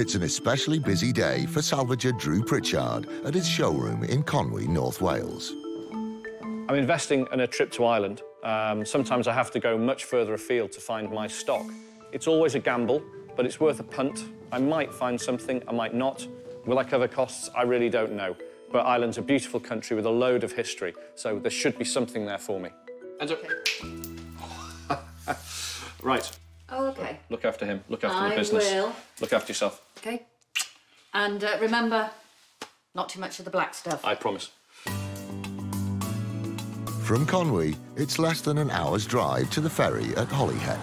It's an especially busy day for salvager Drew Pritchard at his showroom in Conwy, North Wales. I'm investing in a trip to Ireland. Um, sometimes I have to go much further afield to find my stock. It's always a gamble, but it's worth a punt. I might find something, I might not. Will I cover costs? I really don't know. But Ireland's a beautiful country with a load of history, so there should be something there for me. And okay. right. Okay. Look after him. Look after I the business. will. Look after yourself. Okay. And uh, remember, not too much of the black stuff. I promise. From Conwy, it's less than an hour's drive to the ferry at Holyhead.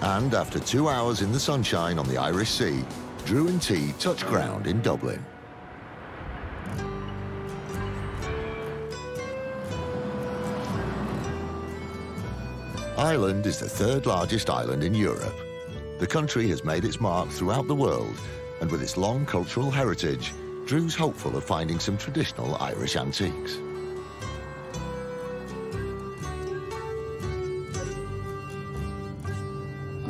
And after two hours in the sunshine on the Irish Sea, Drew and Tee touch ground in Dublin. Ireland is the third largest island in Europe. The country has made its mark throughout the world, and with its long cultural heritage, Drew's hopeful of finding some traditional Irish antiques.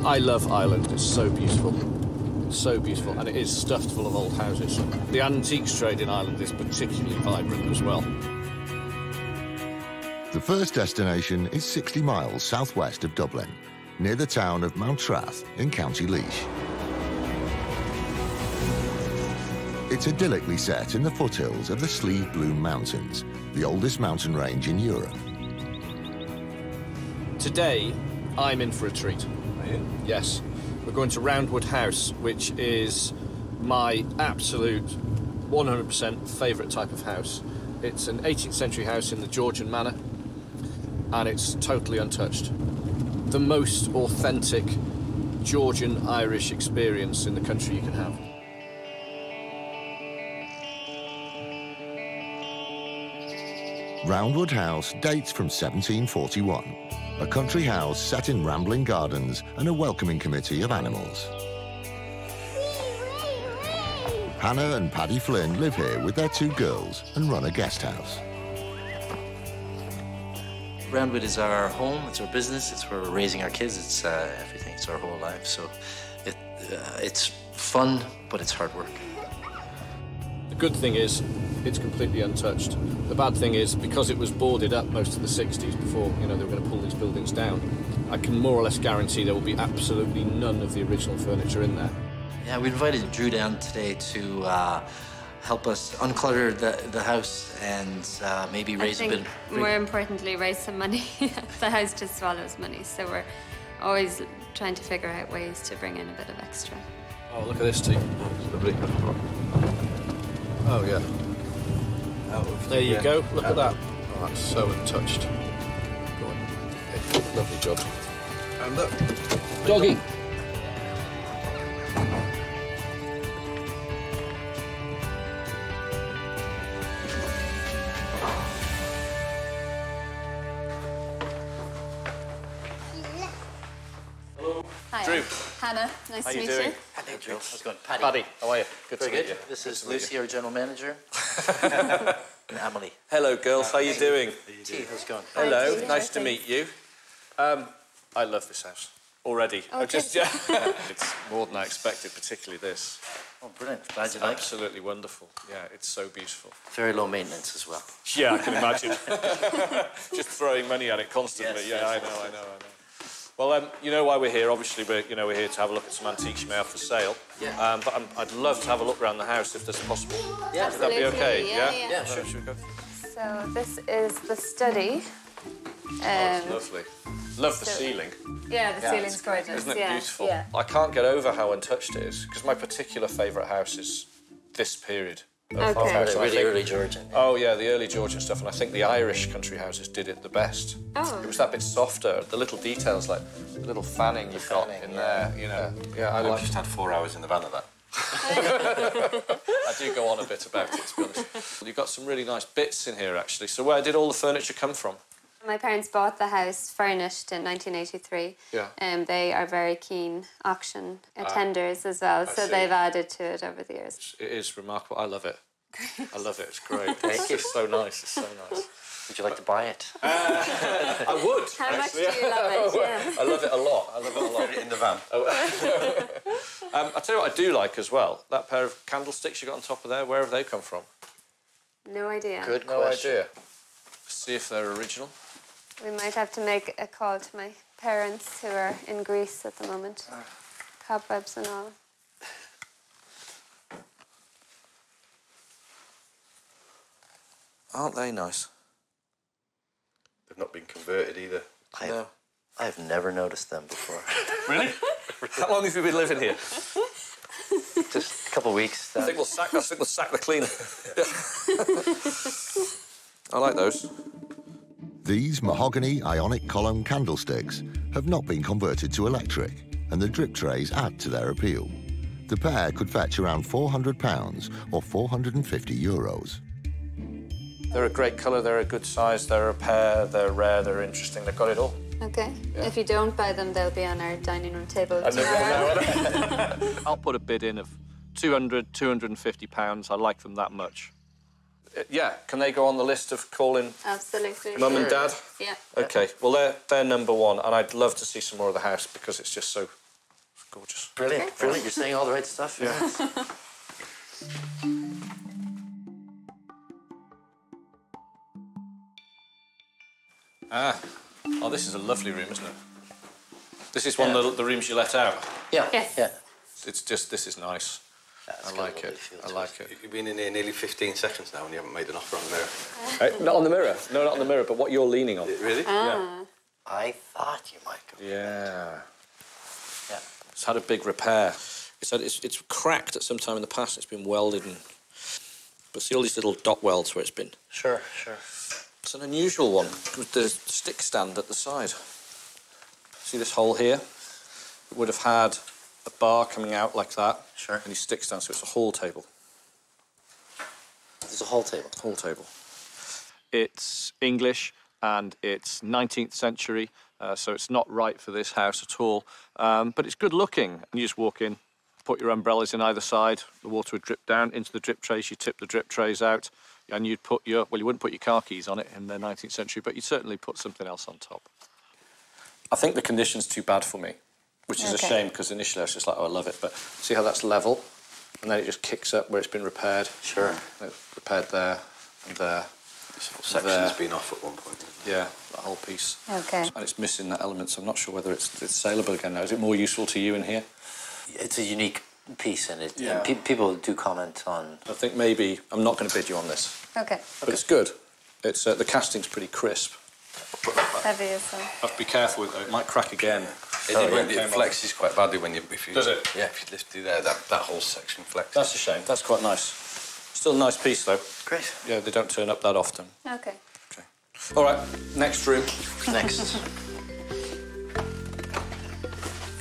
I love Ireland. It's so beautiful. So beautiful. And it is stuffed full of old houses. The antiques trade in Ireland is particularly vibrant as well. The first destination is 60 miles southwest of Dublin, near the town of Mountrath in County Laois. It's idyllically set in the foothills of the Slieve Bloom Mountains, the oldest mountain range in Europe. Today, I'm in for a treat. Are you? Yes. We're going to Roundwood House, which is my absolute 100% favourite type of house. It's an 18th century house in the Georgian manner, and it's totally untouched. The most authentic Georgian Irish experience in the country you can have. Roundwood House dates from 1741, a country house set in rambling gardens and a welcoming committee of animals. Hannah and Paddy Flynn live here with their two girls and run a guest house. Roundwood is our home, it's our business, it's where we're raising our kids, it's uh, everything, it's our whole life. So it, uh, it's fun, but it's hard work. The good thing is, it's completely untouched. The bad thing is, because it was boarded up most of the 60s before, you know, they were going to pull these buildings down, I can more or less guarantee there will be absolutely none of the original furniture in there. Yeah, we invited Drew down today to uh, help us unclutter the, the house and uh, maybe I raise a think bit. more importantly, raise some money. the house just swallows money, so we're always trying to figure out ways to bring in a bit of extra. Oh, look at this too. Lovely. Oh, yeah. Oh, There you yeah. go. Look Yeah. at that. Oh, that's so untouched. Go on. Okay, Lovely job. And look. Doggy. Hannah. Nice How to you meet doing? you. Hey, Drew. How's it going? Paddy. Paddy, how are you? Good Very to meet good. you. This Good is Lucy, you. our general manager. and Emily. Hello, girls. How are you doing? Tee, how's it going? Hello. Hi, Nice to meet you. Um, I love this house already. Oh, I just good. yeah. it's more than I expected, particularly this. Oh, brilliant. Glad you like it. Absolutely wonderful. Yeah, it's so beautiful. Very low maintenance as well. Yeah, I can imagine. Just throwing money at it constantly. Yes, yeah, yes, I yes, know, I know, I know. Well, um, you know why we're here. Obviously, we're you know we're here to have a look at some antiques you may have for sale. Yeah. Um, but I'm, I'd love to have a look around the house if that's possible. Yeah, Would that be okay? Absolutely, yeah, yeah. Yeah, sure. Should we go? So this is the study. Oh, it's Um, lovely. Love the so- ceiling. yeah, the Yeah, ceiling's it's- gorgeous. Isn't it yeah, beautiful? Yeah. I can't get over how untouched it is because my particular favourite house is this period. Of of Okay. house, The really think- early Georgian. Oh yeah, the early Georgian stuff, and I think the Irish country houses did it the best. Oh. It was that bit softer, the little details like the little fanning you've got fanning, in yeah. there. You know, yeah, I I've just had four hours in the van of that. I do go on a bit about it. To be honest, you've got some really nice bits in here actually. So where did all the furniture come from? My parents bought the house furnished in 1983. Yeah. And they are very keen auction attenders as well, so see. they've added to it over the years. It is remarkable. I love it. I love it. It's great. Thank it's you. just so nice. It's so nice. Would you like to buy it? I would. How much do you love it? Yeah. I love it a lot. I love it a lot. Put it in the van. Um, I tell you what I do like as well. That pair of candlesticks you got on top of there. Where have they come from? No idea. Good No question. idea. See if they're original. We might have to make a call to my parents who are in Greece at the moment. Ah. Cobwebs and all. Aren't they nice? They've not been converted either. I've, No. I've never noticed them before. Really? How long have you been living here? Just a couple of weeks. I think we'll sack. I think we'll sack the cleaner. I like those. These mahogany ionic column candlesticks have not been converted to electric, and the drip trays add to their appeal. The pair could fetch around £400 or 450 euros. They're a great colour. They're a good size. They're a pair. They're rare. They're interesting. They've got it all. Okay. If you don't buy them, they'll be on our dining room table tomorrow. I'll put a bid in of 200, 250 pounds. I like them that much. Uh, Yeah, can they go on the list of calling Absolutely. mum and dad? Yeah. Okay, well they're they're number one, and I'd love to see some more of the house because it's just so gorgeous. Brilliant, brilliant. You're saying all the right stuff. Yeah. ah, oh, this is a lovely room, isn't it? This is one Yeah. of the, the rooms you let out. Yeah. Yes. Yeah. It's just this is nice. That's I like it. I like it. You've been in here nearly 15 seconds now and you haven't made an offer on the mirror. Uh, not on the mirror. No, not on the mirror, but what you're leaning on. Really? Ah. I thought you might go. Yeah. Yeah. It's had a big repair. It's had, it's, it's cracked at some time in the past. It's been welded and. But see all these little dot welds where it's been. Sure, sure. It's an unusual one with the stick stand at the side. See this hole here? It would have had bar coming out like that. Sure. And these stick stands, so it's a hall table. There's a whole table. Hall table. It's English and it's 19th century, uh, so it's not right for this house at all. Um, but it's good looking. And you just walk in, put your umbrellas in either side, the water would drip down into the drip trays, you tip the drip trays out, and you'd put your, well, you wouldn't put your car keys on it in the 19th century, but you'd certainly put something else on top. I think the condition's too bad for me, which is Okay. a shame because initially I was just like, oh, I love it. But see how that's level? And then it just kicks up where it's been repaired. Sure. Repaired there and there. This whole section's There. been off at one point. Yeah, that whole piece. Okay. And it's missing that element, so I'm not sure whether it's, it's saleable again now. Is it more useful to you in here? It's a unique piece, and it Yeah. and pe- people do comment on. I think maybe I'm not going to bid you on this, Okay. but it's good. It's uh, the casting's pretty crisp. Heavy as well. Have to be careful with it. It might crack again. It, Oh, it, yeah. it Came off. flexes quite badly when you if you Does it? Yeah, if you lift it there, that, that whole section flexes. That's a shame. That's quite nice. Still a nice piece though. Great. Yeah, they don't turn up that often. Okay. Okay. All right, next room. Next.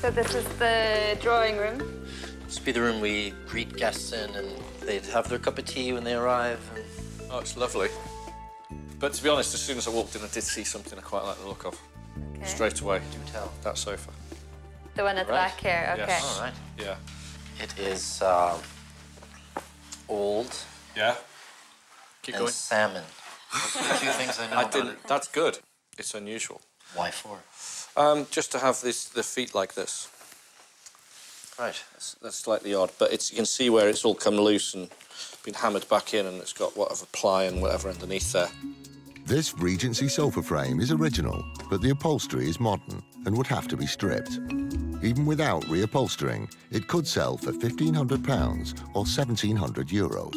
So this is the drawing room. this would be the room we greet guests in, and they'd have their cup of tea when they arrive. And Oh, it's lovely. But to be honest, as soon as I walked in, I did see something I quite like the look of. Okay. Straight away. do tell. That sofa. The one at the Right. back here. Okay. Yes. All right. Yeah. It is um, old Yeah. Keep and going. salmon. Those two things I know I about didn't. it. That's good. It's unusual. Why for? Um, just to have this the feet like this. Right. That's, that's slightly odd, but it's you can see where it's all come loose and been hammered back in, and it's got whatever ply and whatever underneath there. This Regency sofa frame is original, but the upholstery is modern and would have to be stripped. Even without reupholstering, it could sell for £1,500 or 1,700 euros.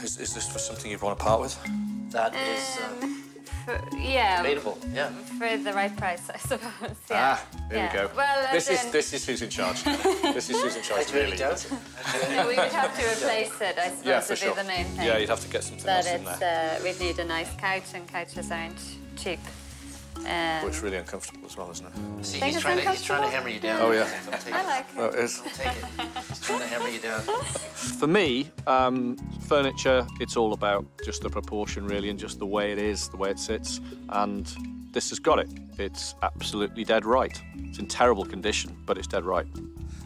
Is, is this for something you'd want to part with? That is uh, For, yeah. debatable. Yeah. For the right price, I suppose. Yeah. Ah, here Yeah. we go. Well, this as is in- this is who's in charge. this is who's in I charge. really really. doubt it. we would have to replace it, I suppose, Yeah, for would sure. be the main thing. Yeah, you'd have to get something that else in it's, there. uh, we'd need a nice couch, and couches aren't cheap. Um, Oh, it's really uncomfortable as well, isn't it? See, Think he's it's trying, to, he's trying to hammer you down. Oh, yeah. Don't I it. like Oh, it. it is. Take it. He's trying to hammer you down. For me, um, furniture, it's all about just the proportion, really, and just the way it is, the way it sits. And this has got it. It's absolutely dead right. It's in terrible condition, but it's dead right.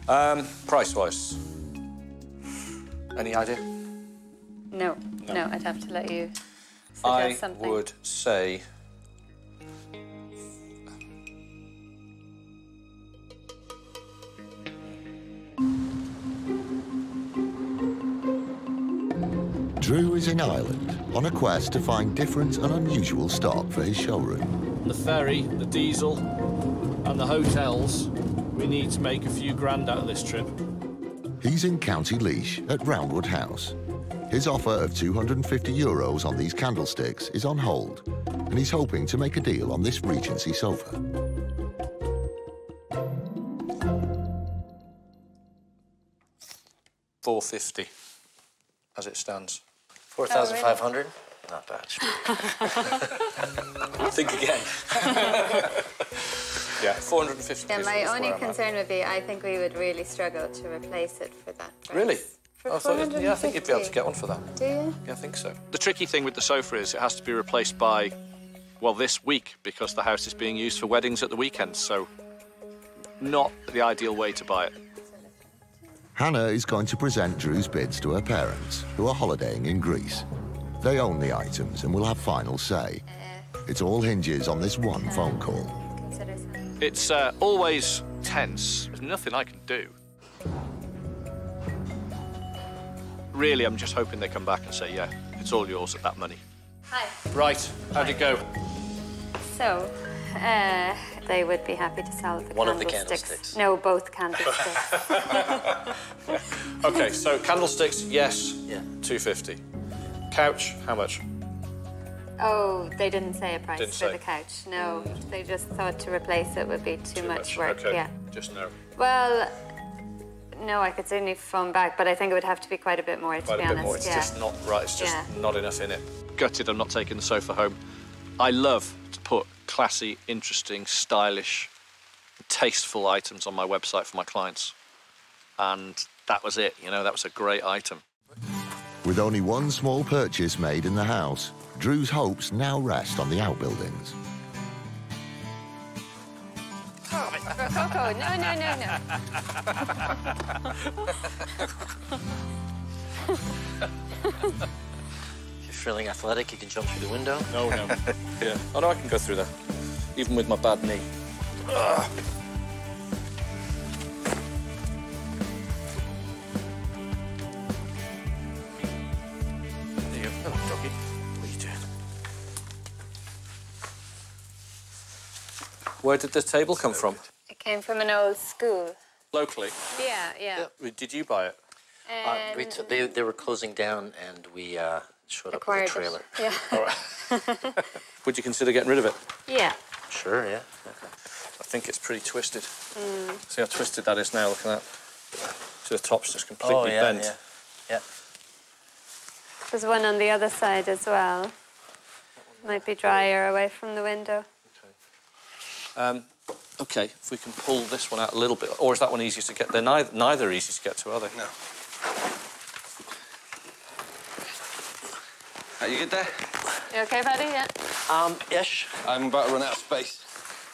Um, price wise, any idea? No, no, I'd have to let you. suggest I something. would say. Drew is in Ireland on a quest to find different and unusual stock for his showroom. The ferry, the diesel, and the hotels. We need to make a few grand out of this trip. He's in County Laois at Roundwood House. His offer of 250 euros on these candlesticks is on hold, and he's hoping to make a deal on this Regency sofa. Four fifty, as it stands. 4,500? Not bad. Think again. yeah, four hundred and fifty. Yeah, my only concern would be I think we would really struggle to replace it for that price. Really? For I thought, yeah, I think you'd be able to get one for that. Do you? Yeah, I think so. The tricky thing with the sofa is it has to be replaced by, well, this week because the house is being used for weddings at the weekend. So, not the ideal way to buy it. Hannah is going to present Drew's bids to her parents, who are holidaying in Greece. They own the items and will have final say. It all hinges on this one phone call. It's uh, always tense. There's nothing I can do. Really, I'm just hoping they come back and say, yeah, it's all yours at that money. Hi. Right, how'd it go? So, uh, they would be happy to sell the One of the candlesticks. candlesticks. No, both candlesticks. Okay, so candlesticks, yes, Yeah. 250. Couch, how much? oh, they didn't say a price Didn't for say. the couch. No, mm. they just thought to replace it would be too, much, work. Okay, Yeah. just no. Well, no, I could certainly phone back, but I think it would have to be quite a bit more, to Quite be a bit honest. more. It's yeah. just not right. It's just Yeah. not enough in it. Gutted I'm not taking the sofa home. I love to put classy, interesting, stylish, tasteful items on my website for my clients. And that was it, you know, that was a great item. With only one small purchase made in the house, Drew's hopes now rest on the outbuildings. Coco, no, no, no, no. If feeling athletic, you can jump through the window. No, no. yeah. Oh, no, I can go through that, even with my bad knee. Ugh. There you go. Hello, doggy. What are you doing? Where did this table come from? It came from an old school. Locally. Yeah, yeah. Did you buy it? Uh, we Um, t- they, they were closing down and we uh, showed up acquired with a trailer. it. Yeah. All right. Would you consider getting rid of it? yeah. Sure, yeah. I think it's pretty twisted. See how twisted that is now, look at that. So the top's just completely oh, yeah, bent. yeah. Yeah. There's one on the other side as well. Might be drier away from the window. Um, okay, if we can pull this one out a little bit, or is that one easier to get? They're neither, neither easy to get to, are they? No. Are you good there? You okay, buddy? Yeah. Um, ish. I'm about to run out of space.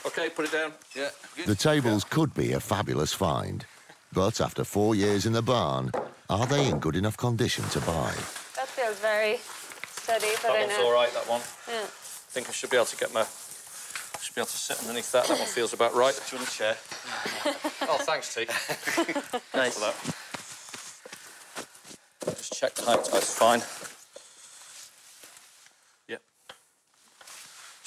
Okay, put it down. Yeah. Good. The tables could be a fabulous find, but after four years in the barn, are they in good enough condition to buy? That feels very steady, but That I one's know. all right. That one. Yeah. I think I should be able to get my. Should be able to sit underneath that. That one feels about right. Do you want a chair? Oh, thanks, Tee. Nice. for that. Just check the height. That's fine.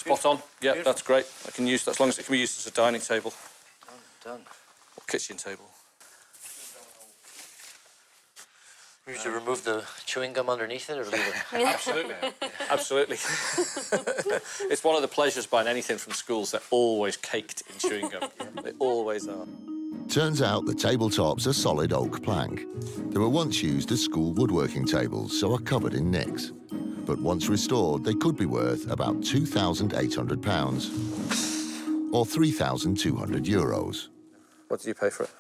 Spot on. Yep, that's great. I can use that as long as it can be used as a dining table Done. or kitchen table. We should remove the chewing gum underneath it or leave it. Absolutely. Absolutely. it's one of the pleasures buying anything from schools. They're always caked in chewing gum. they always are. Turns out the tabletops are solid oak plank. They were once used as school woodworking tables, so are covered in nicks. But once restored, they could be worth about £2,800 or 3,200 euros. What did you pay for it?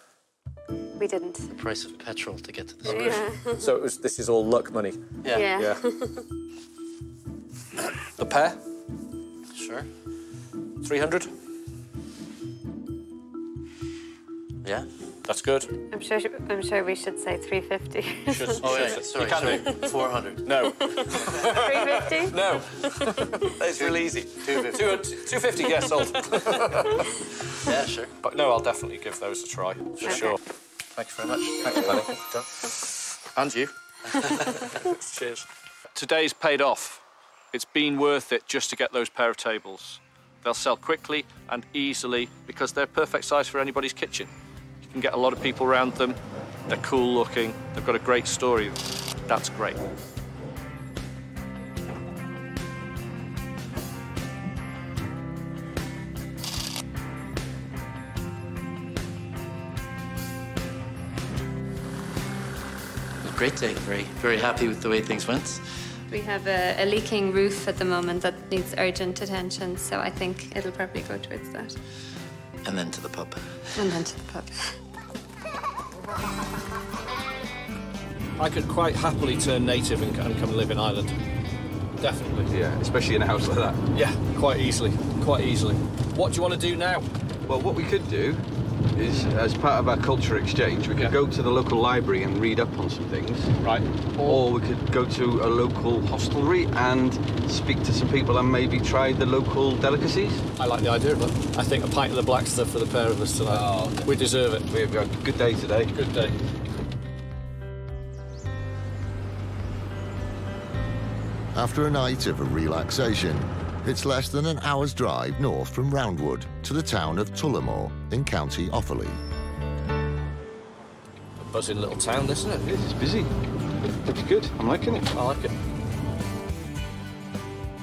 We didn't. the price of petrol to get to the school. Yeah. So it was. This is all luck money. Yeah. Yeah. Yeah. the pair, Sure. three hundred. Yeah. That's good. I'm sure. I'm sure we should say 350. Should- Oh, yeah, should- sorry, you can sorry. 400. No, 350. no. It's real easy. 250. 250, yes, sold. Yeah, sure. But no, I'll definitely give those a try, for Okay. sure. Thank you very much. Thank you, Lenny. And you. Cheers. Today's paid off. It's been worth it just to get those pair of tables. They'll sell quickly and easily because they're perfect size for anybody's kitchen. You can get a lot of people around them. They're cool looking. They've got a great story. That's great. Great day. Very, very happy with the way things went. We have a, a leaking roof at the moment that needs urgent attention, so I think it'll probably go towards that, And then to the pub. and then to the pub. I could quite happily turn native and, and come live in Ireland. Definitely. Yeah, especially in a house like that. Yeah, quite easily. Quite easily. What do you want to do now? Well, what we could do is, as part of our culture exchange, we could Yeah. go to the local library and read up on some things. Right. Or we could go to a local hostelry and speak to some people and maybe try the local delicacies. I like the idea of it. I think a pint of the black stuff for the pair of us tonight. Oh, We deserve it. We've got a good day today. Good day. After a night of relaxation, it's less than an hour's drive north from Roundwood to the town of Tullamore in County Offaly. A buzzing little town, isn't it? It's busy. Looks good. I'm liking it. I like it.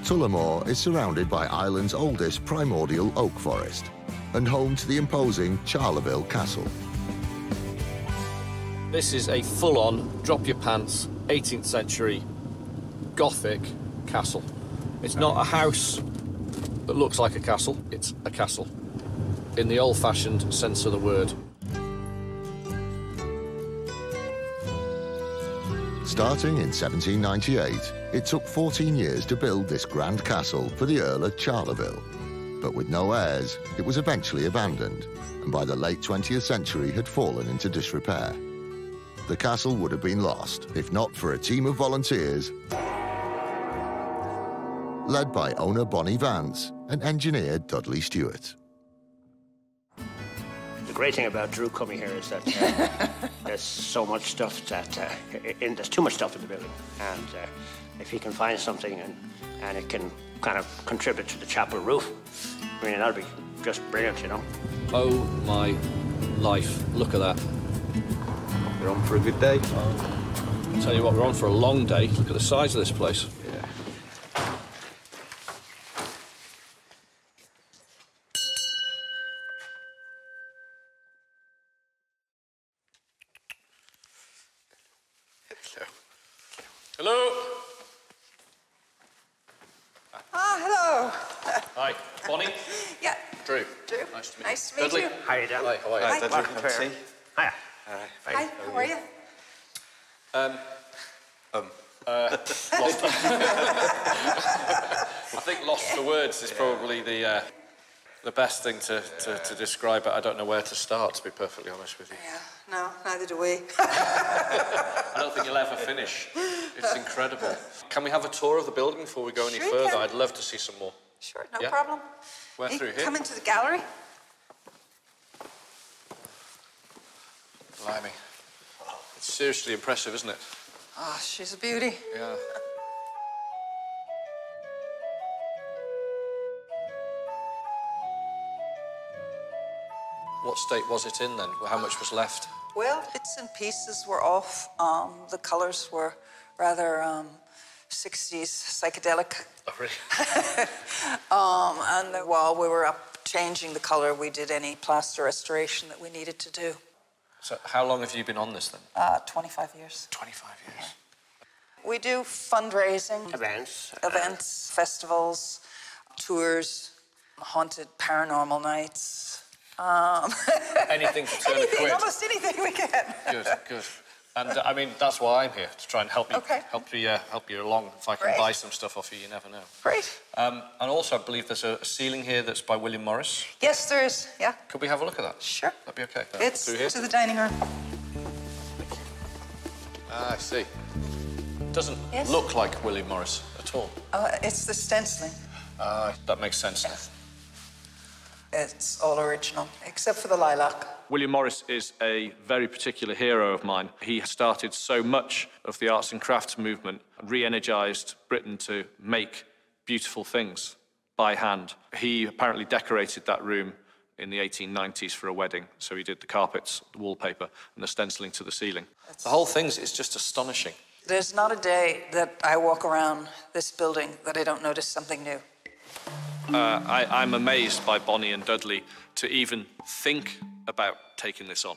Tullamore is surrounded by Ireland's oldest primordial oak forest and home to the imposing Charleville Castle. This is a full-on, drop-your-pants, 18th century Gothic castle. It's not a house that looks like a castle. It's a castle, in the old-fashioned sense of the word. Starting in 1798, it took 14 years to build this grand castle for the Earl of Charleville. But with no heirs, it was eventually abandoned, and by the late 20th century had fallen into disrepair. The castle would have been lost if not for a team of volunteers led by owner Bonnie Vance and engineer Dudley Stewart. The great thing about Drew coming here is that uh, there's so much stuff that uh, in, there's too much stuff in the building, and uh, if he can find something and and it can kind of contribute to the chapel roof, I mean that'll be just brilliant, you know. Oh my life! Look at that. We're on for a good day. Tell you what, we're on for a long day. Look at the size of this place. Hello. Ah, hello. Hi, Bonnie. Yeah. Drew. Drew. Nice to meet Nice you. to meet Dudley. you. How you doing? Hi, how are you? Hi. Welcome to Hiya. Hi, how are you? Um, um, uh, I think lost for words is probably the uh, the best thing to, to, to describe it. I don't know where to start, to be perfectly honest with you. Yeah, no, neither do we. I don't think you'll ever finish. It's incredible. Can we have a tour of the building before we go any Sure you further? can. I'd love to see some more. sure, no Yeah. problem. We're you through can here. Come into the gallery. Blimey. It's seriously impressive, isn't it? Oh, she's a beauty. Yeah. What state was it in then? How much was left? Well, bits and pieces were off. Um, the colours were rather um, 60s psychedelic. Oh, really? Um, and while we were up changing the colour, we did any plaster restoration that we needed to do. So, how long have you been on this then? Uh, 25 years. 25 years. We do fundraising, Events. events, festivals, tours, haunted paranormal nights. Um, Anything to turn a anything, quid. almost anything we can. Good, good. And uh, I mean, that's why I'm here to try and help you, Okay. help you, uh, help you along. If I can Great. buy some stuff off you, you never know. Great. Um, and also, I believe there's a, ceiling here that's by William Morris. Yes, there is. Yeah. Could we have a look at that? Sure. That'd be okay. It's through here. to the dining room. Ah, I see. Doesn't Yes. look like William Morris at all. Uh, it's the stenciling. Ah, that makes sense. It's all original, except for the lilac. William Morris is a very particular hero of mine. He started so much of the arts and crafts movement, re energised Britain to make beautiful things by hand. He apparently decorated that room in the 1890s for a wedding. So he did the carpets, the wallpaper, and the stenciling to the ceiling. The whole thing is just astonishing. There's not a day that I walk around this building that I don't notice something new. Uh, I, I'm amazed by Bonnie and Dudley to even think about taking this on.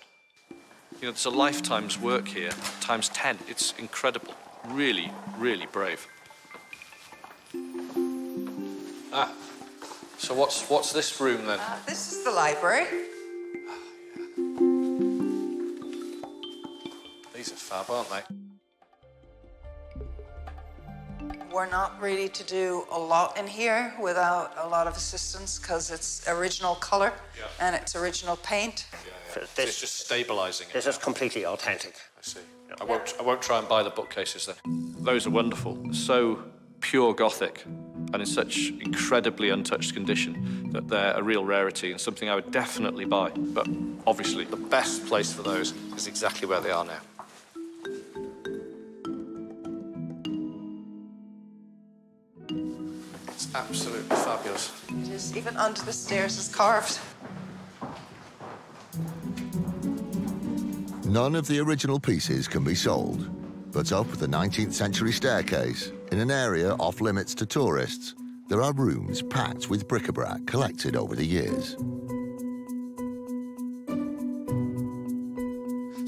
You know, there's a lifetime's work here, times 10. It's incredible. Really, really brave. Ah, so what's, what's this room then? Uh, this is the library. These are fab, aren't they? We're not ready to do a lot in here without a lot of assistance because it's original color Yeah. and it's original paint. So This- it's just stabilising it. This is completely authentic. I see. I won't, I won't try and buy the bookcases then. Those are wonderful. So pure Gothic and in such incredibly untouched condition that they're a real rarity and something I would definitely buy. But obviously, the best place for those is exactly where they are now. Absolutely fabulous. It is even under the stairs is carved. None of the original pieces can be sold, but up the 19th century staircase, in an area off limits to tourists, there are rooms packed with bric-a-brac collected over the years.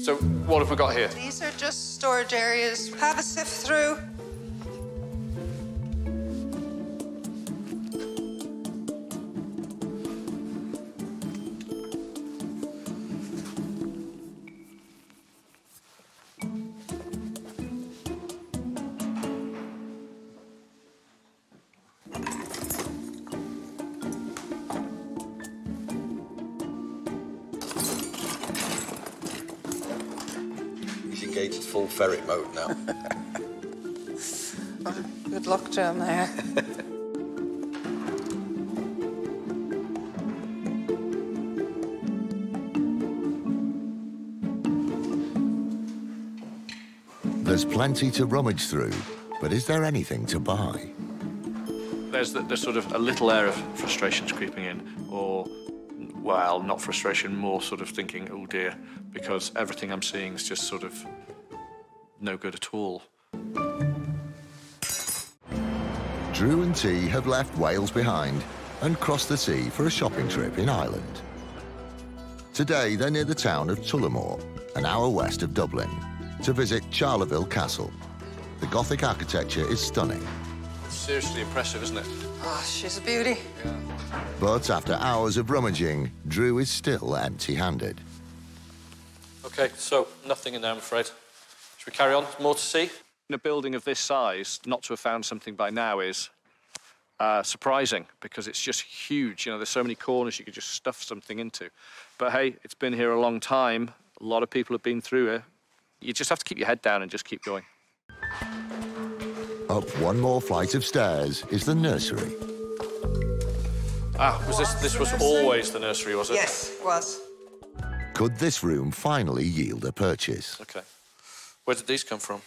So, what have we got here? These are just storage areas. Have a sift through. He's engaged full ferret mode now. Good luck to him there. There's plenty to rummage through, but is there anything to buy? There's, the, there's sort of a little air of frustrations creeping in, or, well, not frustration, more sort of thinking, oh dear, because everything I'm seeing is just sort of no good at all. Drew and Tee have left Wales behind and crossed the sea for a shopping trip in Ireland. Today, they're near the town of Tullamore, an hour west of Dublin, to visit Charleville Castle. The Gothic architecture is stunning, Seriously impressive, isn't it? Oh, she's a beauty. but after hours of rummaging, Drew is still empty-handed. Okay, so nothing in there, I'm afraid. Should we carry on? More to see? In a building of this size, not to have found something by now is uh, surprising because it's just huge. You know, there's so many corners you could just stuff something into. But hey, it's been here a long time. A lot of people have been through it. You just have to keep your head down and just keep going. Up one more flight of stairs is the nursery. Ah, was this this was always the nursery, was it? Yes, it was. Could this room finally yield a purchase? Okay. Where did these come from?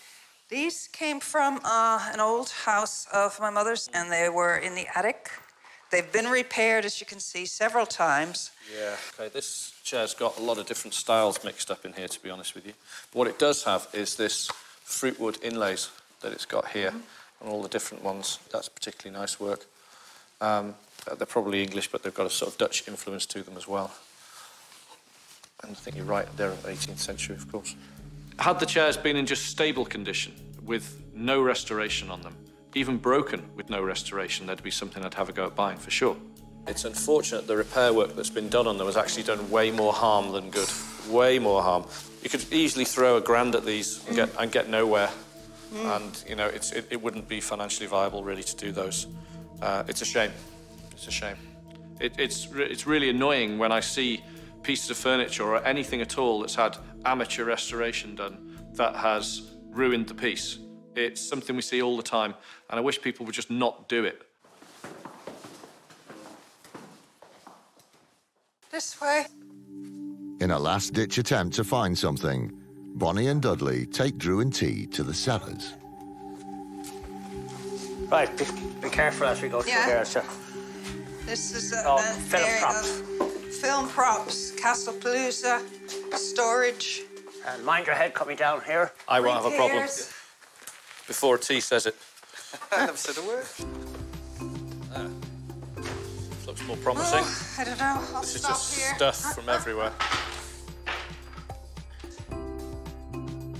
These came from uh, an old house of my mother's, and they were in the attic. They've been repaired, as you can see, several times. Yeah. Okay, this chair's got a lot of different styles mixed up in here, to be honest with you. But what it does have is this fruitwood inlays that it's got here, and all the different ones. That's particularly nice work. Um, they're probably English, but they've got a sort of Dutch influence to them as well. And I think you're right, they're 18th century, of course. Had the chairs been in just stable condition, with no restoration on them, even broken with no restoration, there'd be something I'd have a go at buying for sure. It's unfortunate the repair work that's been done on them has actually done way more harm than good. Way more harm. you could easily throw a grand at these and get, and get nowhere. And, you know, it's, it, it wouldn't be financially viable, really, to do those. Uh, it's a shame. It's a shame. It, it's, re- it's really annoying when I see pieces of furniture or anything at all that's had amateur restoration done that has ruined the piece. It's something we see all the time, and I wish people would just not do it. This way. In a last ditch attempt to find something, Bonnie and Dudley take Drew and Tee to the cellars. Right, be, be careful as we go through Yeah. there, sir. This is a, Oh, an film area props. of film props, Castlepalooza, storage. And mind your head coming down here. I won't have a problem. Before Tee says it. I never said a word. Ah. Looks more promising. Oh, I don't know. I'll This is just here. stuff from everywhere.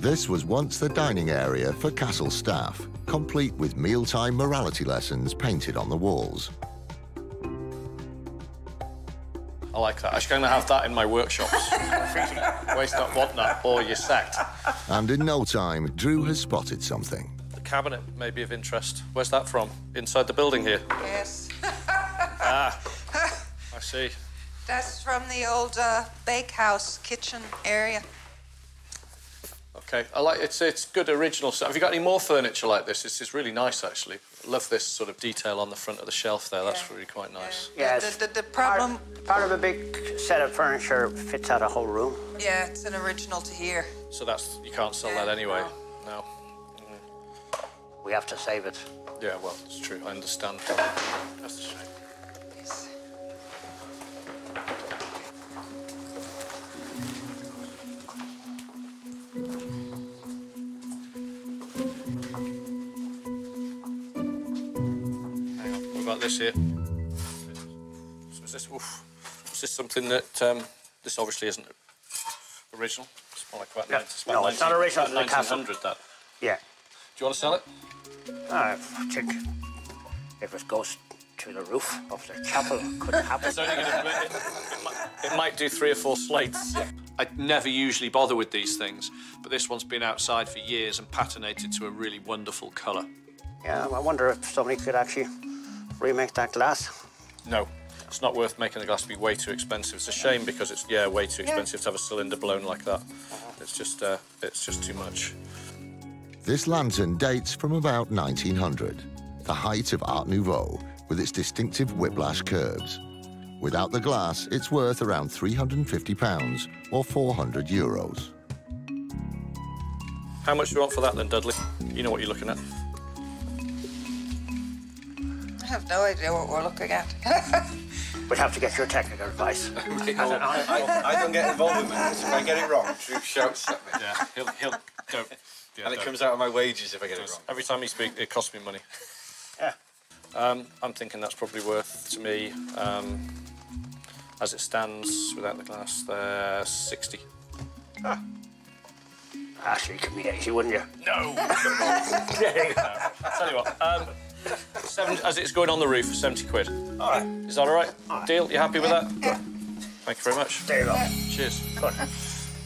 This was once the dining area for castle staff, complete with mealtime morality lessons painted on the walls. I like that. I'm going to have that in my workshops. Waste not, want not, or you're sacked. And in no time, Drew has spotted something. The cabinet may be of interest. Where's that from? Inside the building here. Yes. Ah, I see. That's from the old uh, bakehouse kitchen area. Okay, I like it's it's good original stuff. Have you got any more furniture like this? This is really nice, actually. Love this sort of detail on the front of the shelf there. That's really quite nice. Yes. The, the, the problem, Part, part of a big set of furniture fits out a whole room. yeah, it's an original to here. So that's you can't sell that anyway. No. We have to save it. Yeah, well, it's true. I understand. That's a shame. This here? So is this? Oof. Is this something that? Um, this obviously isn't original. It's more like about No, 19 about no, it's not original the about 1900. That. Yeah. Do you want to sell it? I think if it goes to the roof of the chapel, could happen. It's only going to. It, it, might, it might do three or four slates. I never usually bother with these things, but this one's been outside for years and patinated to a really wonderful colour. Yeah, I wonder if somebody could actually remake that glass. No, it's not worth making the glass be way too expensive. It's a shame because it's yeah way too expensive to have a cylinder blown like that. It's just uh, it's just too much. This lantern dates from about 1900, the height of Art Nouveau, with its distinctive whiplash curves. Without the glass, it's worth around 350 pounds or 400 euros. How much do you want for that then, Dudley? You know what you're looking at. I have no idea what we're looking at. We'd have to get your technical advice. I, I, I don't get involved with this. If I get it wrong, Drew shouts at me. Yeah, he'll he'll go. Yeah, and it don't. comes out of my wages if I get it wrong. Every time you speak, it costs me money. Yeah. Um, I'm thinking that's probably worth to me, um, as it stands without the glass, there, 60. Actually, you could be 80, wouldn't you? No! Tell you what, um, seven, as it's going on the roof, for 70 quid. All right. Is that all right? Deal? You happy with that? Thank you very much. There you go. Cheers. Good.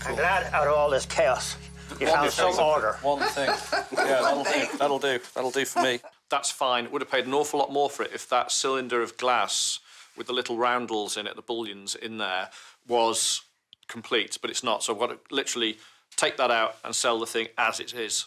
I'm glad out of all this chaos, you One found some thing. order. One thing. Yeah, that'll do. That'll do. That'll do for me. That's fine. Would have paid an awful lot more for it if that cylinder of glass with the little roundels in it, the bullions in there, was complete, but it's not. So I've got to literally take that out and sell the thing as it is.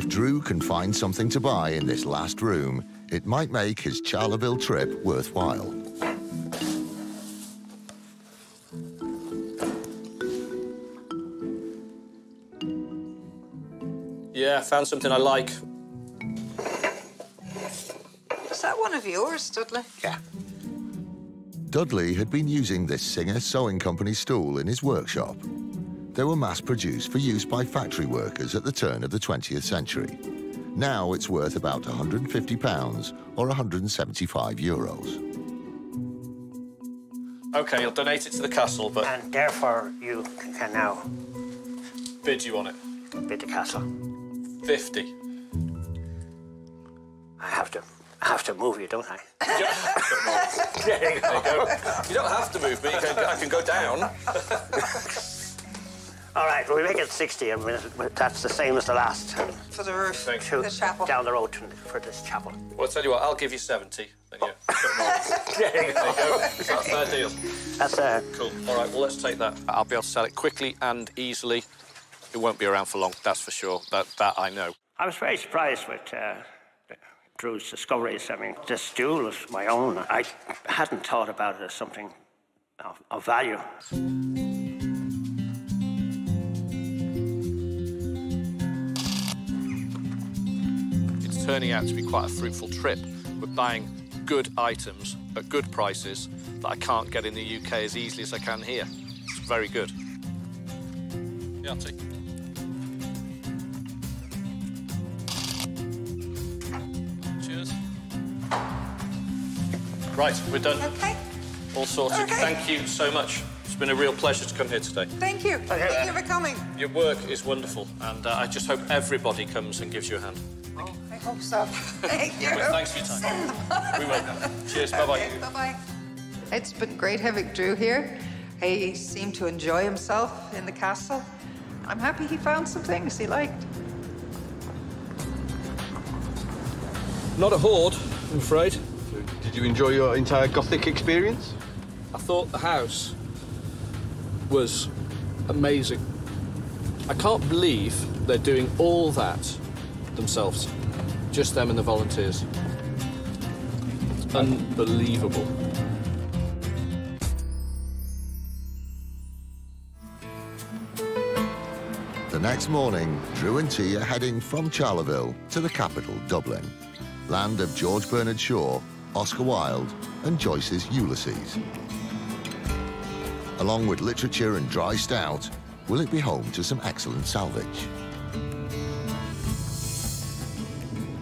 If Drew can find something to buy in this last room, it might make his Charleville trip worthwhile. Yeah, found something I like. Is that one of yours, Dudley? Yeah. Dudley had been using this Singer Sewing Company stool in his workshop. They were mass produced for use by factory workers at the turn of the 20th century. Now it's worth about £150 or 175 euros. Okay, I'll donate it to the castle, but And therefore, you can, can now bid you on it. bid the castle. 50. I have to, I have to move you, don't I? there you go. You don't have to move me. Can, I can go down. All right, well, we make it 60, and we- that's the same as the last. For the roof, Two the chapel. down the road to- for this chapel. Well, I'll tell you what, I'll give you 70. Then you there you go. Is that a fair deal? That's uh, Cool. All right, well, let's take that. I'll be able to sell it quickly and easily. It won't be around for long, that's for sure. That, that I know. I was very surprised with uh, Drew's discoveries. I mean, this jewel is my own. I hadn't thought about it as something of, of value. Turning out to be quite a fruitful trip. We're buying good items at good prices that I can't get in the UK as easily as I can here. It's very good. Yeah, I'll take. Cheers. Right, we're done. Okay. All sorted. Okay. Thank you so much. It's been a real pleasure to come here today. Thank you. Thank you for coming. Your work is wonderful, and uh, I just hope everybody comes and gives you a hand. Oh, I hope so. Thank you. Well, thanks for your time. Send them. We will. Cheers. Bye bye. Bye bye. It's been great having Drew here. He seemed to enjoy himself in the castle. I'm happy he found some things he liked. Not a hoard, I'm afraid. Did you enjoy your entire Gothic experience? I thought the house was amazing. I can't believe they're doing all that themselves. Just them and the volunteers. Unbelievable. The next morning, Drew and Tee are heading from Charleville to the capital, Dublin, land of George Bernard Shaw, Oscar Wilde, and Joyce's Ulysses. Along with literature and dry stout, will it be home to some excellent salvage?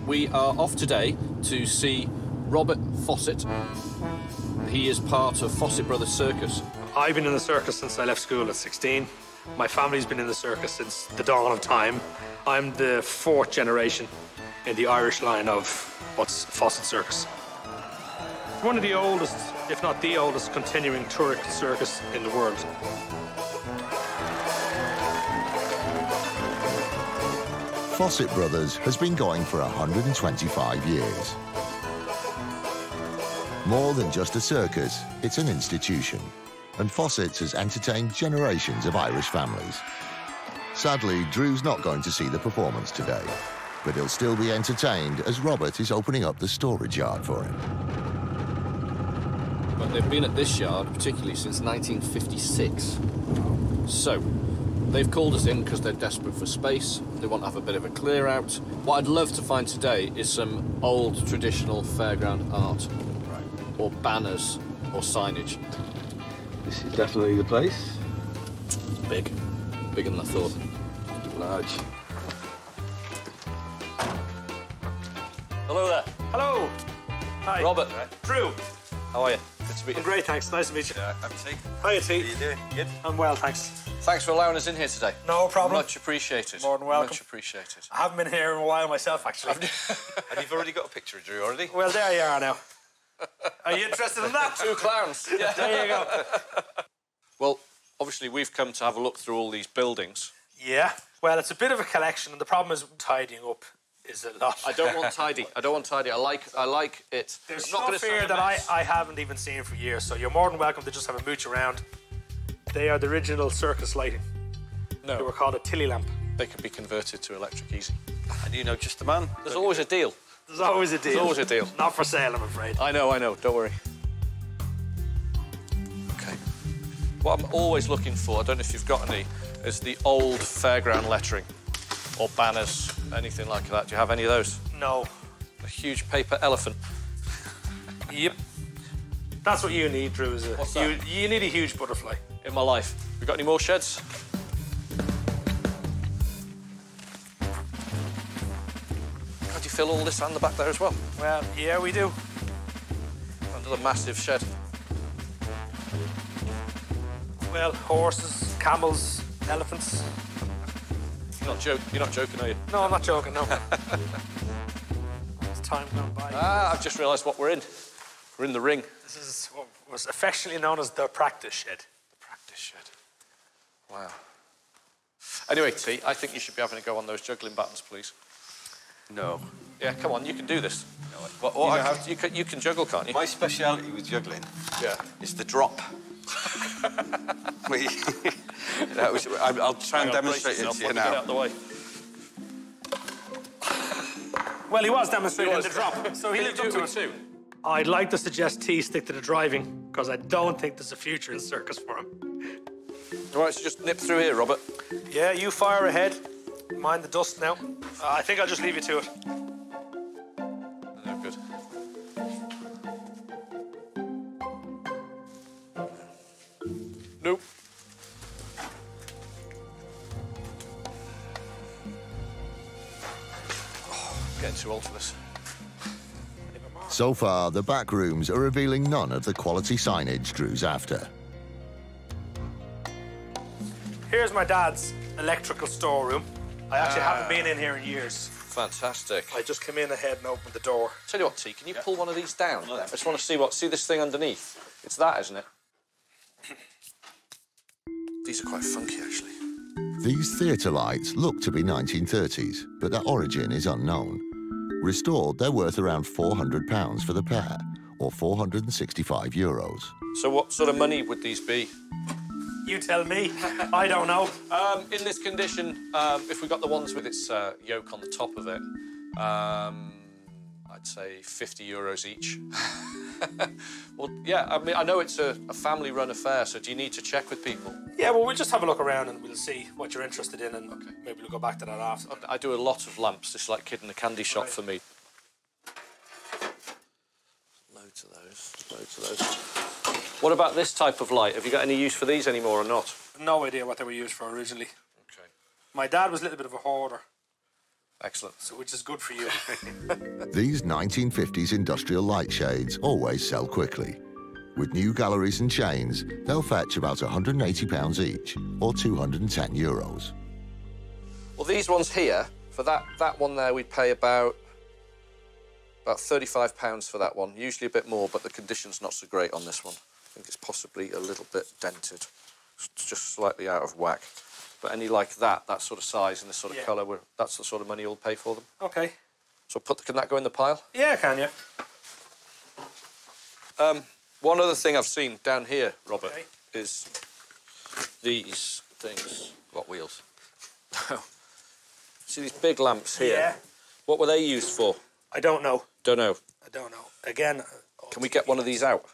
We are off today to see Robert Fossett. He is part of Fossett Brothers Circus. I've been in the circus since I left school at 16. My family's been in the circus since the dawn of time. I'm the fourth generation in the Irish line of what's Fossett Circus. One of the oldest, if not the oldest, continuing tourist circus in the world. Fossett Brothers has been going for 125 years. More than just a circus, it's an institution, and Fossett's has entertained generations of Irish families. Sadly, Drew's not going to see the performance today, but he'll still be entertained as Robert is opening up the storage yard for him. But they've been at this yard particularly since 1956. So, they've called us in because they're desperate for space. They want to have a bit of a clear out. What I'd love to find today is some old traditional fairground art, or banners, or signage. This is definitely the place. Big, bigger than I thought. Large. Hello there, Hello. Hi. Robert. Drew. How are you? Good to meet I'm you. great, thanks. Nice to meet you. Yeah, I'm Tee. Hiya, Tee. How you doing? Good? I'm well, thanks. Thanks for allowing us in here today. No problem. Much appreciated. More than welcome. Much appreciated. I haven't been here in a while myself, actually. And you've already got a picture of Drew already? well, there you are now. Are you interested in that? Two clowns. Yeah. There you go. Well, obviously we've come to have a look through all these buildings. Yeah. Well, it's a bit of a collection, and the problem is tidying up is a lot. I don't want tidy. I don't want tidy. I like I like it. There's I'm not gonna stuff here that I. I haven't even seen for years, so you're more than welcome to just have a mooch around. They are the original circus lighting. No. They were called a Tilley lamp. they can be converted to electric easy. And you know just the man. There's always a deal. There's always a deal. There's always a deal. Not for sale, I'm afraid. I know, I know. Don't worry. Okay. What I'm always looking for, I don't know if you've got any, is the old fairground lettering or banners, anything like that. Do you have any of those? No. A huge paper elephant. Yep. That's what you need, Drew. Is a What's you, that? you need a huge butterfly. In my life. We got any more sheds? How do you fill all this and the back there as well? Well, yeah, we do. Another massive shed. Well, horses, camels, elephants. You're not, joke, you're not joking, are you? No, I'm not joking. No. it's time gone by. Ah, I've just realised what we're in. We're in the ring. This is what was affectionately known as the practice shed. The practice shed. Wow. Anyway, Tee, I think you should be having a go on those juggling buttons, please. No. Yeah, come on, you can do this. What, You, know I how can- to- you, can, you can juggle, can't you? my speciality with juggling Yeah. is the drop. we, that was, I, I'll try and on, demonstrate it to you while we get now. out the way. Well, he was demonstrating was. the drop, so he lived up to it it. too? I'd like to suggest Tee stick to the driving because I don't think there's a future in circus for him. All right, so just nip through here, Robert. Yeah, you fire ahead. Mind the dust now. Uh, I think I'll just leave you to it. No, good. Nope. Oh, getting too old for this. So far, the back rooms are revealing none of the quality signage Drew's after. My dad's electrical storeroom. I actually haven't been in here in years. Fantastic. I just came in ahead and opened the door. Tell you what, Tee, can you pull one of these down? I just want to see what. See this thing underneath? It's that, isn't it? These are quite funky, actually. These theatre lights look to be 1930s, but their origin is unknown. Restored, they're worth around £400 for the pair, or 465 euros. So, what sort of money would these be? You tell me. I don't know. Um, in this condition, um, if we got the ones with its uh, yoke on the top of it, um, I'd say 50 euros each. well, yeah, I mean, I know it's a, a family-run affair, so do you need to check with people? Yeah, well, we'll just have a look around and we'll see what you're interested in, and maybe we'll go back to that after. I do a lot of lamps, just like kid in a candy shop Right. for me. Loads of those, loads of those. What about this type of light? Have you got any use for these anymore or not? No idea what they were used for originally. Okay. My dad was a little bit of a hoarder, Excellent. so which is good for you. These 1950s industrial light shades always sell quickly. With new galleries and chains, they'll fetch about £180 each, or 210 euros. Well, these ones here, for that, that one there, we'd pay about about £35 for that one. Usually a bit more, but the condition's not so great on this one. I think it's possibly a little bit dented. It's just slightly out of whack. But any like that, that sort of size and this sort of Yeah. colour, that's the sort of money you'll pay for them. okay. So put the, can that go in the pile? Yeah, can you? Um, one other thing I've seen down here, Robert, Okay. is these things. What wheels? See these big lamps here? Yeah. What were they used for? I don't know. Don't know. I don't know. Again. uh, Can we get one of these out?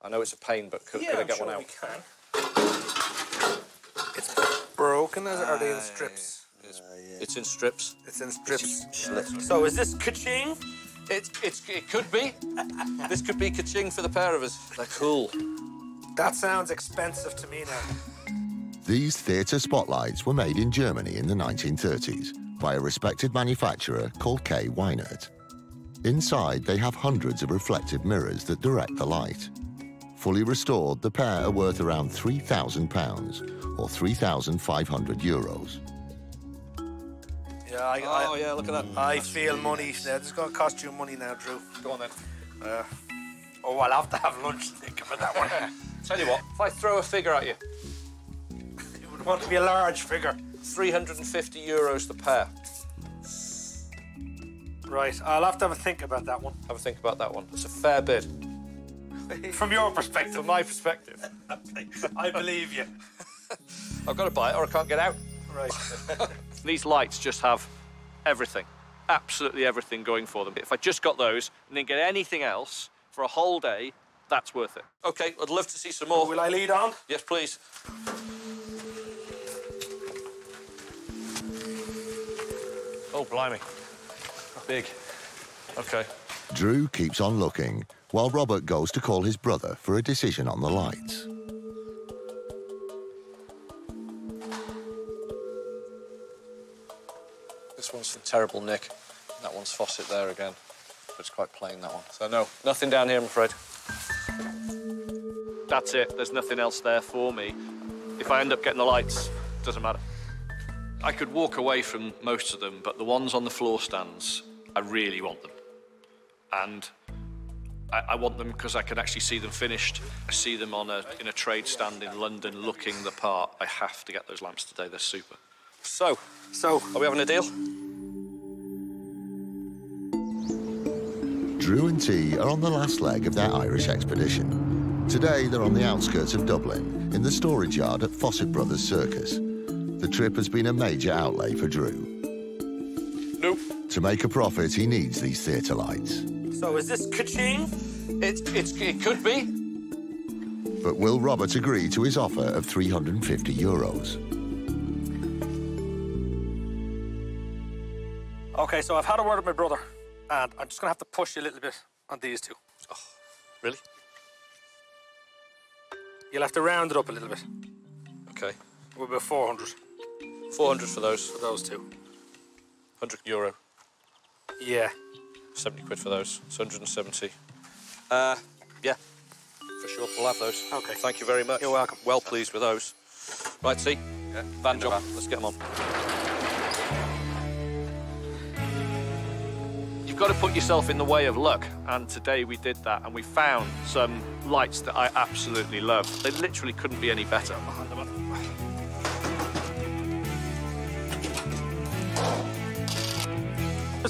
I know it's a pain, but could, Yeah, could I I'm get sure one out? we can. It's broken. Is it? Are they in strips? It's in strips. It's in strips. So is this kaching? It, it's, it could be. this could be ka-ching for the pair of us. They're cool. That sounds expensive to me now. These theatre spotlights were made in Germany in the 1930s by a respected manufacturer called K. Weinert. Inside, they have hundreds of reflective mirrors that direct the light. Fully restored, the pair are worth around £3,000 or 3,500 euros. Yeah, I, Oh, I, yeah, look at that. I feel money. Now, This is going to cost you money now, Drew. Go on then. Uh, oh, I'll have to have lunch and think about that one. Tell you what, if I throw a figure at you, it would want to be a large figure. 350 euros the pair. Right, I'll have to have a think about that one. Have a think about that one. It's a fair bid. From your perspective. From my perspective. I believe you. I've got to buy it or I can't get out. Right. These lights just have everything, absolutely everything going for them. If I just got those and didn't get anything else for a whole day, that's worth it. Okay, I'd love to see some more. Will I lead on? Yes, please. Oh, blimey. Big. Okay. Drew keeps on looking, while Robert goes to call his brother for a decision on the lights. This one's in terrible nick. That one's Fossett there again. But it's quite plain, that one. So, no, nothing down here, I'm afraid. That's it. There's nothing else there for me. If I end up getting the lights, doesn't matter. I could walk away from most of them, but the ones on the floor stands, I really want them. and I, I want them because I can actually see them finished. I see them on a in a trade stand in London looking the part. I have to get those lamps today. They're super. So, so, are we having a deal? Drew and Tee are on the last leg of their Irish expedition. Today, they're on the outskirts of Dublin, in the storage yard at Fossett Brothers Circus. The trip has been a major outlay for Drew. Nope. To make a profit, he needs these theatre lights. So, is this ka-ching? It, it could be. But will Robert agree to his offer of 350 euros? Okay, so I've had a word with my brother, and I'm just gonna have to push you a little bit on these two. Oh, really? You'll have to round it up a little bit. Okay. We're about 400 400 for those. for those two. 100 euro. Yeah. 70 quid for those. It's 170. Uh, Yeah, for sure. We'll have those. Okay. Thank you very much. You're welcome. Well pleased with those. Right, see? yeah. Van job. Let's get them on. You've got to put yourself in the way of luck, and today we did that, and we found some lights that I absolutely love. They literally couldn't be any better.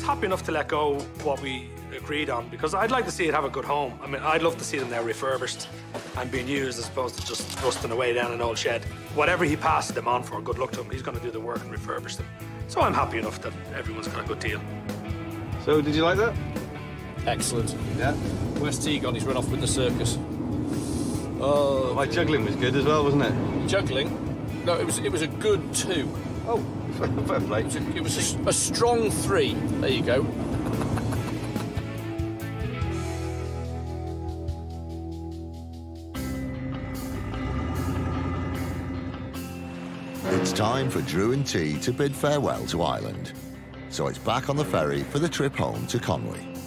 Happy enough to let go what we agreed on because I'd like to see it have a good home. I mean, I'd love to see them now refurbished and being used as opposed to just rusting away down an old shed. Whatever he passes them on for, good luck to him. He's going to do the work and refurbish them. So I'm happy enough that everyone's got a good deal. So, did you like that? Excellent. Yeah. Where's Tee gone? He's run off with the circus. Oh, My juggling was good as well, wasn't it? juggling? No, it was it was a good two. Oh, fair play. It was a, it was a, a strong three. There you go. It's time for Drew and Tee to bid farewell to Ireland. So it's back on the ferry for the trip home to Conwy.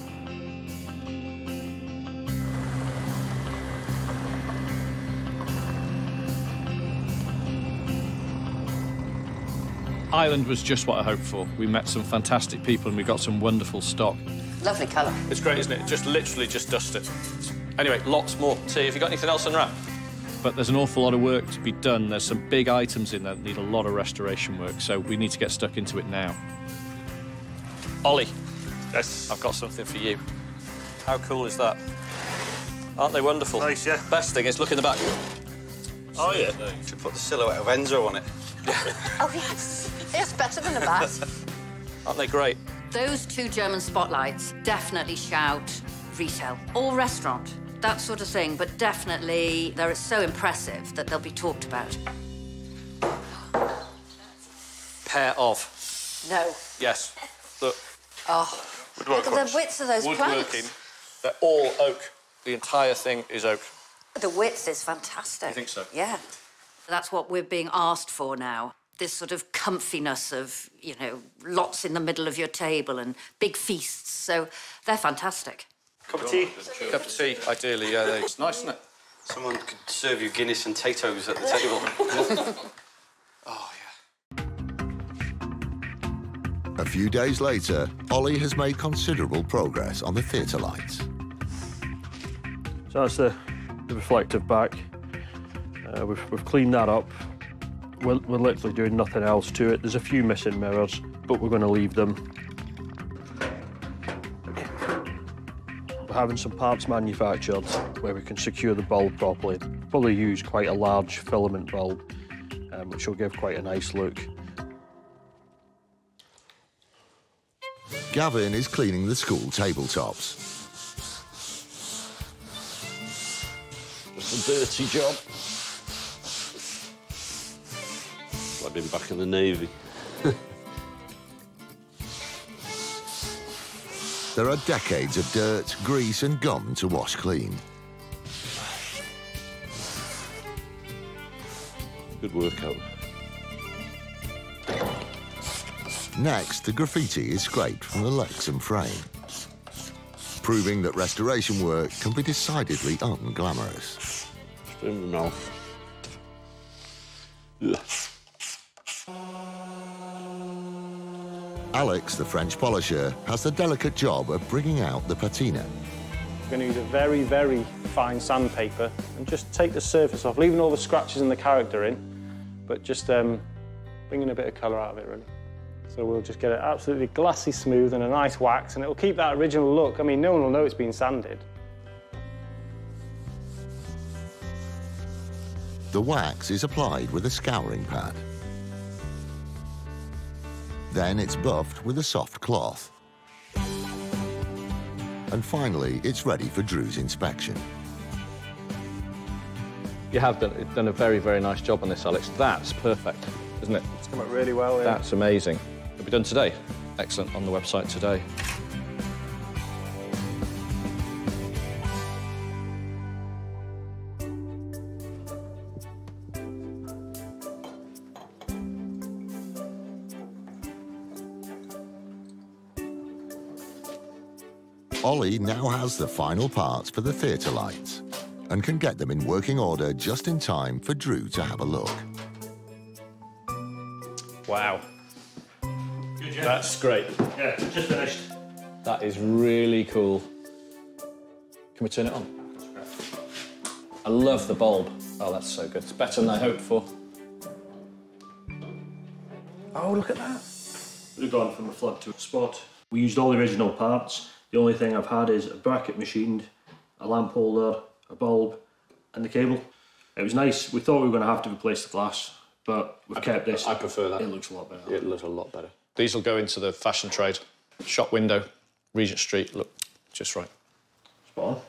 Ireland was just what I hoped for. We met some fantastic people and we got some wonderful stock. Lovely colour. It's great, isn't it? Just literally just dust it. Anyway, lots more. Tee, have you got anything else on wrap? But there's an awful lot of work to be done. There's some big items in there that need a lot of restoration work, so we need to get stuck into it now. Ollie, Yes. I've got something for you. How cool is that? Aren't they wonderful? Nice, yeah. Best thing is look in the back. Oh, yeah. Should put the silhouette of Enzo on it. Oh, yes. It's better than a bat. Aren't they great? Those two German spotlights definitely shout retail or restaurant, that sort of thing, but definitely they're so impressive that they'll be talked about. Pair of. No. Yes. Look, Oh, look at the width of those woodworking. planks. They're all oak. The entire thing is oak. The width is fantastic. You think so? Yeah. That's what we're being asked for now. This sort of comfiness of, you know, lots in the middle of your table and big feasts. So they're fantastic. Cup of tea. Cup of tea, ideally, yeah. It's nice, isn't it? Someone could serve you Guinness and Tatoes at the table. Oh, yeah. A few days later, Ollie has made considerable progress on the theatre lights. So that's the, the reflective back. Uh, we've, we've cleaned that up. We're, we're literally doing nothing else to it. There's a few missing mirrors, but we're going to leave them. We're having some parts manufactured where we can secure the bulb properly. Probably use quite a large filament bulb, um, which will give quite a nice look. Gavin is cleaning the school tabletops. It's a dirty job. Like being back in the Navy. There are decades of dirt, grease and gum to wash clean. Good workout. Next, the graffiti is scraped from the Lexham frame, proving that restoration work can be decidedly unglamorous. In my mouth. Alex, the French polisher, has the delicate job of bringing out the patina. We're going to use a very, very fine sandpaper and just take the surface off, leaving all the scratches and the character in, but just um, bringing a bit of colour out of it, really. So we'll just get it absolutely glassy smooth and a nice wax, and it'll keep that original look. I mean, no one will know it's been sanded. The wax is applied with a scouring pad. Then it's buffed with a soft cloth. And finally, it's ready for Drew's inspection. You have done, done a very, very nice job on this, Alex. That's perfect, isn't it? It's come out really well, yeah. That's amazing. It'll be done today. Excellent, on the website today. Ollie now has the final parts for the theatre lights and can get them in working order just in time for Drew to have a look. Wow. Good job. That's great. Yeah, just finished. That is really cool. Can we turn it on? I love the bulb. Oh, that's so good. It's better than I hoped for. Oh, look at that. We've gone from a flood to a spot. We used all the original parts. The only thing I've had is a bracket machined, a lamp holder, a bulb, and the cable. It was nice. We thought we were going to have to replace the glass, but we've kept this. I prefer that. It looks a lot better. It looks a lot better. These will go into the fashion trade. Shop window, Regent Street, look just right. Spot on.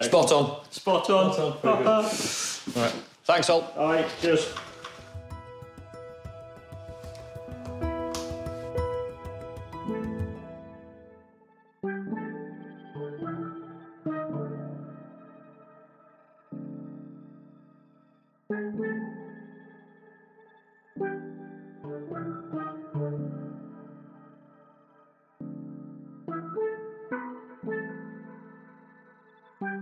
Spot on. Spot on. Spot on. Very good. All right. Thanks, all. All right, cheers.